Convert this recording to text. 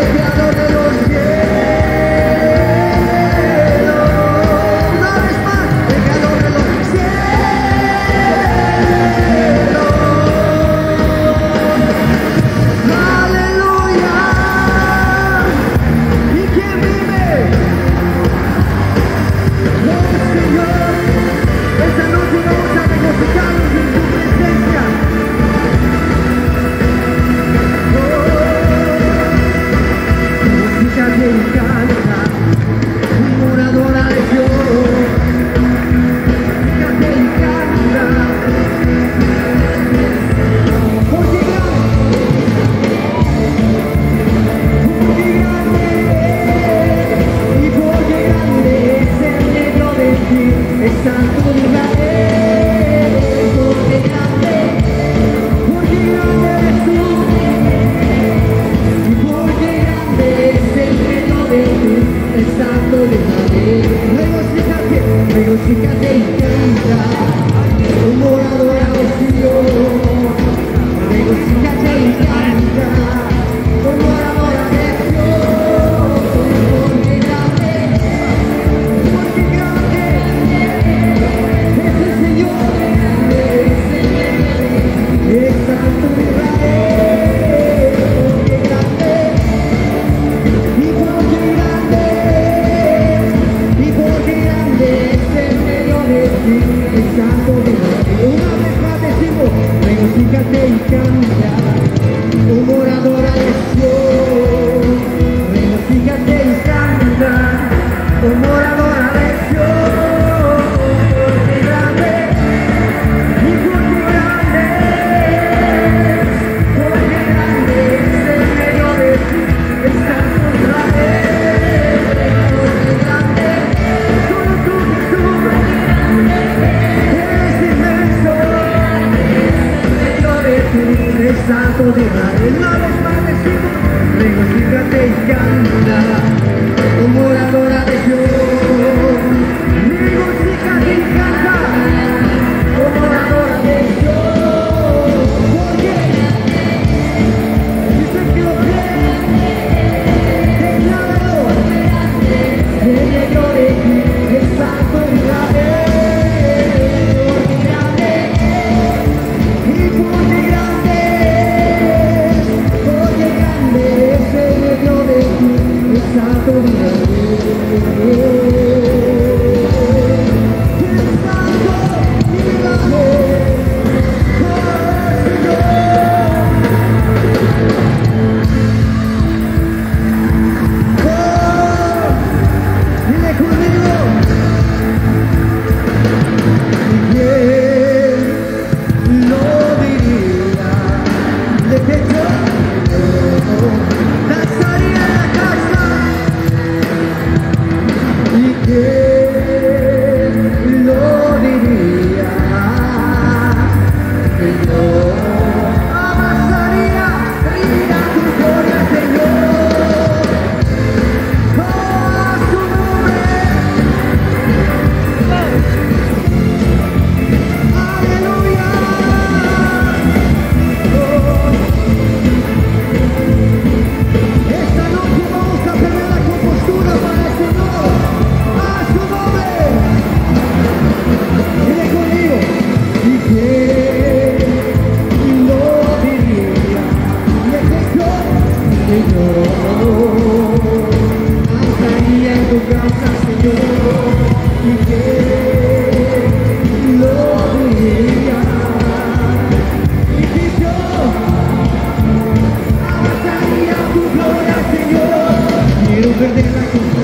Yeah. fica deitando Señor de santo de verde